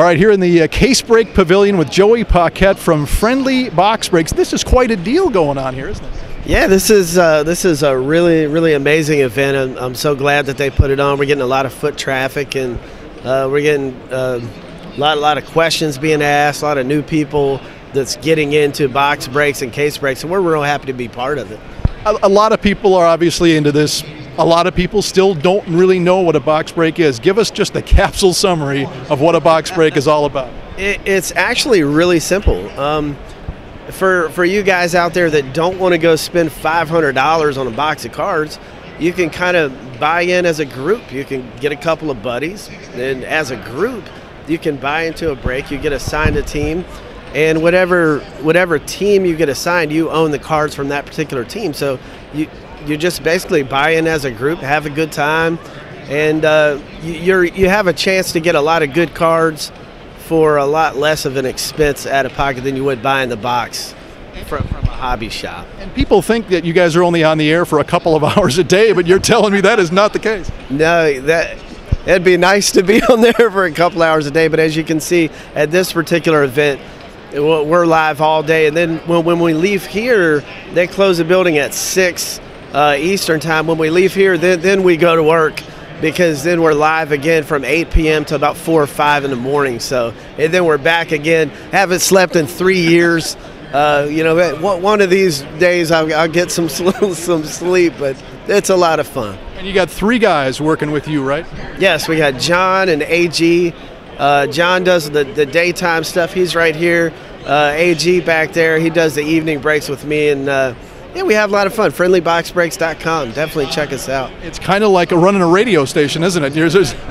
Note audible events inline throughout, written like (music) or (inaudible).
All right, here in the uh, Case Break Pavilion with Joey Paquette from Friendly Box Breaks. This is quite a deal going on here, isn't it? Yeah, this is uh, this is a really really amazing event. I'm, I'm, so glad that they put it on. We're getting a lot of foot traffic, and uh, we're getting uh, a lot a lot of questions being asked. A lot of new people that's getting into box breaks and case breaks, and we're real happy to be part of it. A, a lot of people are obviously into this a lot of people still don't really know what a box break is. Give us just a (laughs) capsule summary of what a box break is all about. It, it's actually really simple. Um, for for you guys out there that don't want to go spend five hundred dollars on a box of cards, you can kind of buy in as a group. You can get a couple of buddies, and as a group, you can buy into a break. You get assigned a team, and whatever whatever team you get assigned, you own the cards from that particular team. So you you just basically buy in as a group, have a good time, and uh, you, you have a chance to get a lot of good cards for a lot less of an expense out of pocket than you would buying the box from, from a hobby shop. And people think that you guys are only on the air for a couple of (laughs) hours a day, but you're telling me that is not the case. No, that it'd be nice to be (laughs) on there for a couple hours a day, but as you can see at this particular event, we're live all day, and then when, when we leave here, they close the building at six uh, Eastern time. When we leave here, then then we go to work because then we're live again from 8 p.m. to about four or five in the morning. So and then we're back again. Haven't slept in three years. Uh, you know, one of these days I'll, I'll get some (laughs) some sleep, but it's a lot of fun. And you got three guys working with you, right? Yes, we got John and AG. Uh, John does the, the daytime stuff. He's right here. Uh, AG back there. He does the evening breaks with me and uh, yeah, we have a lot of fun. FriendlyBoxBreaks.com. Definitely check us out. It's kind of like a running a radio station, isn't it?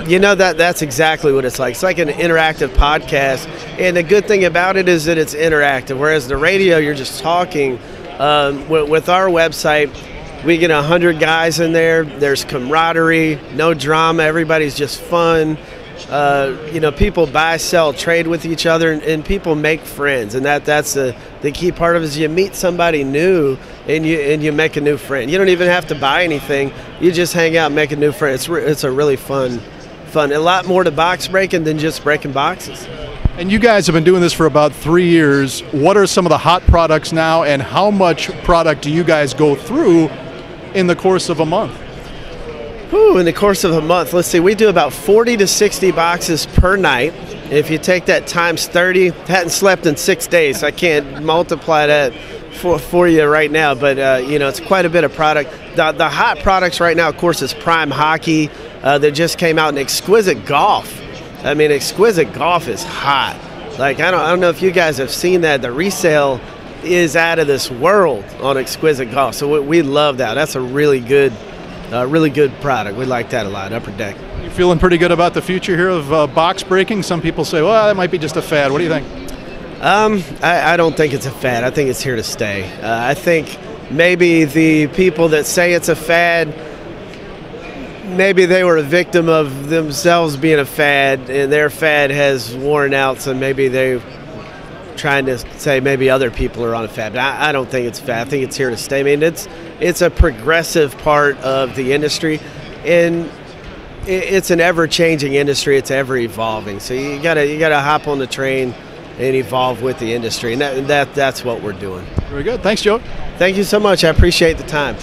you know that that's exactly what it's like. It's like an interactive podcast, and the good thing about it is that it's interactive. Whereas the radio, you're just talking. Um, with, with our website, we get hundred guys in there. There's camaraderie, no drama. Everybody's just fun. Uh, you know, people buy, sell, trade with each other, and, and, people make friends, and that that's the, the key part of it is you meet somebody new and you and you make a new friend. You don't even have to buy anything; you just hang out, make a new friend. It's re- it's a really fun, fun. A lot more to box breaking than just breaking boxes. And you guys have been doing this for about three years. What are some of the hot products now, and how much product do you guys go through in the course of a month? Whew, in the course of a month, let's see, we do about 40 to 60 boxes per night. If you take that times 30, hadn't slept in six days. I can't multiply that for, for you right now, but uh, you know it's quite a bit of product. The, the hot products right now, of course, is Prime Hockey uh, that just came out, and Exquisite Golf. I mean, Exquisite Golf is hot. Like I don't, I don't know if you guys have seen that. The resale is out of this world on Exquisite Golf, so we, we love that. That's a really good uh, really good product. We like that a lot. Upper Deck. You feeling pretty good about the future here of uh, box breaking? Some people say, well, that might be just a fad. What do you think? Um, I, I, don't think it's a fad. I think it's here to stay. Uh, I think maybe the people that say it's a fad, maybe they were a victim of themselves being a fad, and their fad has worn out. So maybe they trying to say maybe other people are on a fad. But I, I don't think it's fad. I think it's here to stay. I mean, it's it's a progressive part of the industry, and it's an ever-changing industry. It's ever evolving. So you gotta you gotta hop on the train and evolve with the industry, and that, that that's what we're doing. Very good. Thanks, Joe. Thank you so much. I appreciate the time.